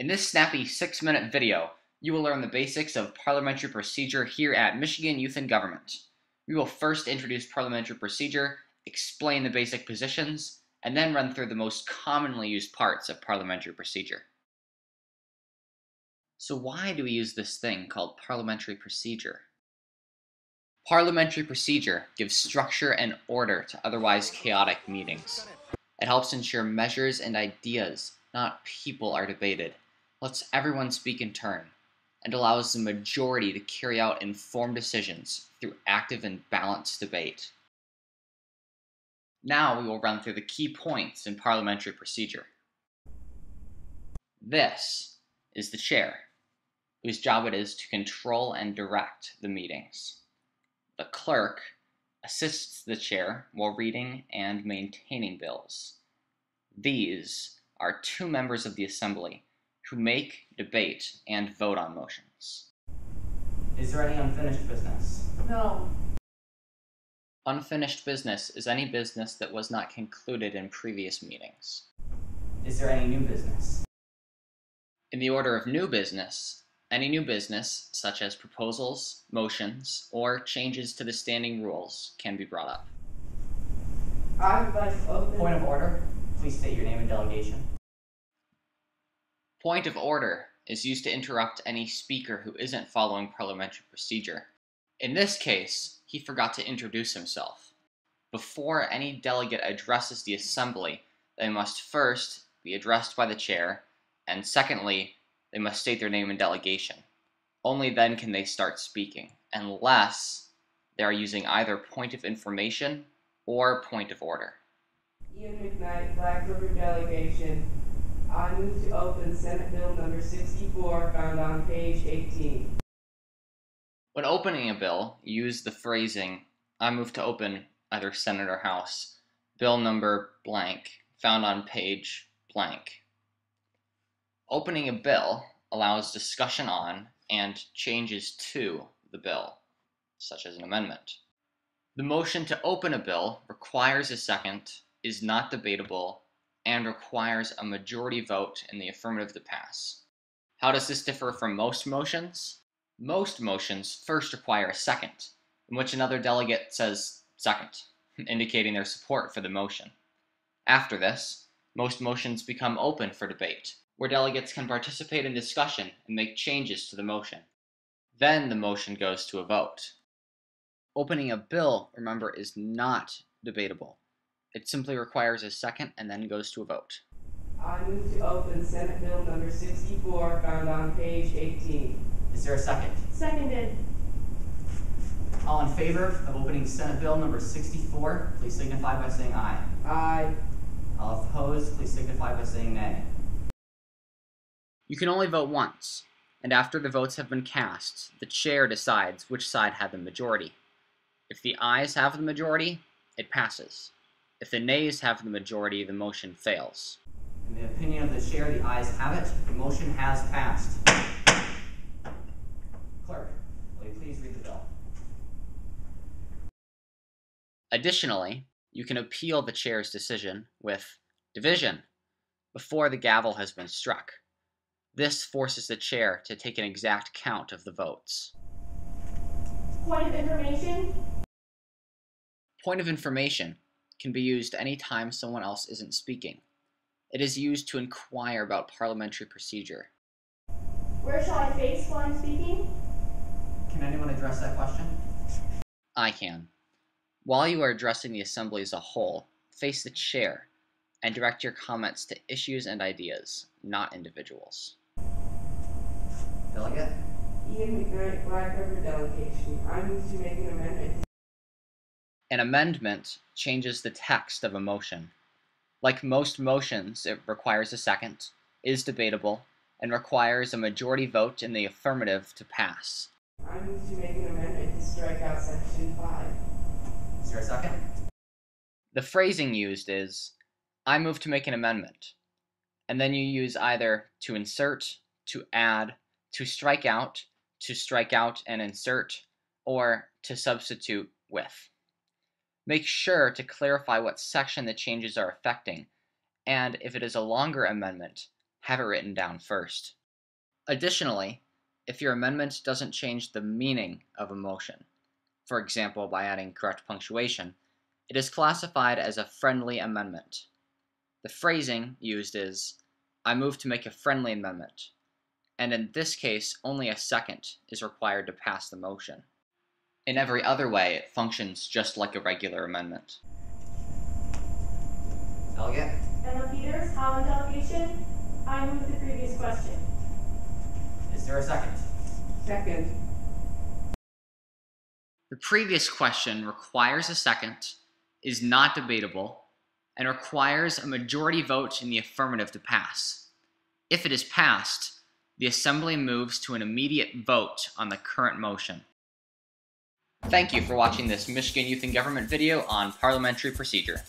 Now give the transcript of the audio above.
In this snappy six minute video, you will learn the basics of parliamentary procedure here at Michigan Youth in Government. We will first introduce parliamentary procedure, explain the basic positions, and then run through the most commonly used parts of parliamentary procedure. So why do we use this thing called parliamentary procedure? Parliamentary procedure gives structure and order to otherwise chaotic meetings. It helps ensure measures and ideas, not people, are debated, lets everyone speak in turn, and allows the majority to carry out informed decisions through active and balanced debate. Now we will run through the key points in parliamentary procedure. This is the chair, whose job it is to control and direct the meetings. The clerk assists the chair while reading and maintaining bills. These are two members of the assembly who make, debate, and vote on motions. Is there any unfinished business? No. Unfinished business is any business that was not concluded in previous meetings. Is there any new business? In the order of new business, any new business, such as proposals, motions, or changes to the standing rules, can be brought up. I would like to open. Point of order. Please state your name and delegation. Point of order is used to interrupt any speaker who isn't following parliamentary procedure. In this case, he forgot to introduce himself. Before any delegate addresses the assembly, they must first be addressed by the chair, and secondly, they must state their name and delegation. Only then can they start speaking, unless they are using either point of information or point of order. Ian McKnight, Black River Delegation. I move to open Senate Bill number 64 found on page 18. When opening a bill, use the phrasing, I move to open either Senate or House, bill number blank, found on page blank. Opening a bill allows discussion on and changes to the bill, such as an amendment. The motion to open a bill requires a second, is not debatable, and requires a majority vote in the affirmative to pass. How does this differ from most motions? Most motions first require a second, in which another delegate says second, indicating their support for the motion. After this, most motions become open for debate, where delegates can participate in discussion and make changes to the motion. Then the motion goes to a vote. Opening a bill, remember, is not debatable. It simply requires a second and then goes to a vote. I move to open Senate Bill number 64 found on page 18. Is there a second? Seconded. All in favor of opening Senate Bill number 64, please signify by saying aye. Aye. All opposed, please signify by saying nay. You can only vote once, and after the votes have been cast, the chair decides which side had the majority. If the ayes have the majority, it passes. If the nays have the majority, the motion fails. In the opinion of the chair, the ayes have it. The motion has passed. Clerk, will you please read the bill? Additionally, you can appeal the chair's decision with division before the gavel has been struck. This forces the chair to take an exact count of the votes. Point of information? Point of information can be used anytime someone else isn't speaking. It is used to inquire about parliamentary procedure. Where shall I face while I'm speaking? Can anyone address that question? I can. While you are addressing the assembly as a whole, face the chair and direct your comments to issues and ideas, not individuals. Delegate? Ian McKnight, Black River Delegation. I move to make an amendment. An amendment changes the text of a motion. Like most motions, it requires a second, is debatable, and requires a majority vote in the affirmative to pass. I move to make an amendment to strike out section 5. Is there a second? The phrasing used is, I move to make an amendment. And then you use either to insert, to add, to strike out, to strike out and insert, or to substitute with. Make sure to clarify what section the changes are affecting, and if it is a longer amendment, have it written down first. Additionally, if your amendment doesn't change the meaning of a motion, for example by adding correct punctuation, it is classified as a friendly amendment. The phrasing used is, I move to make a friendly amendment, and in this case only a second is required to pass the motion. In every other way, it functions just like a regular amendment. Elliot? Emma Peters, Holland delegation. I move the previous question. Is there a second? Second. The previous question requires a second, is not debatable, and requires a majority vote in the affirmative to pass. If it is passed, the Assembly moves to an immediate vote on the current motion. Thank you for watching this Michigan Youth in Government video on parliamentary procedure.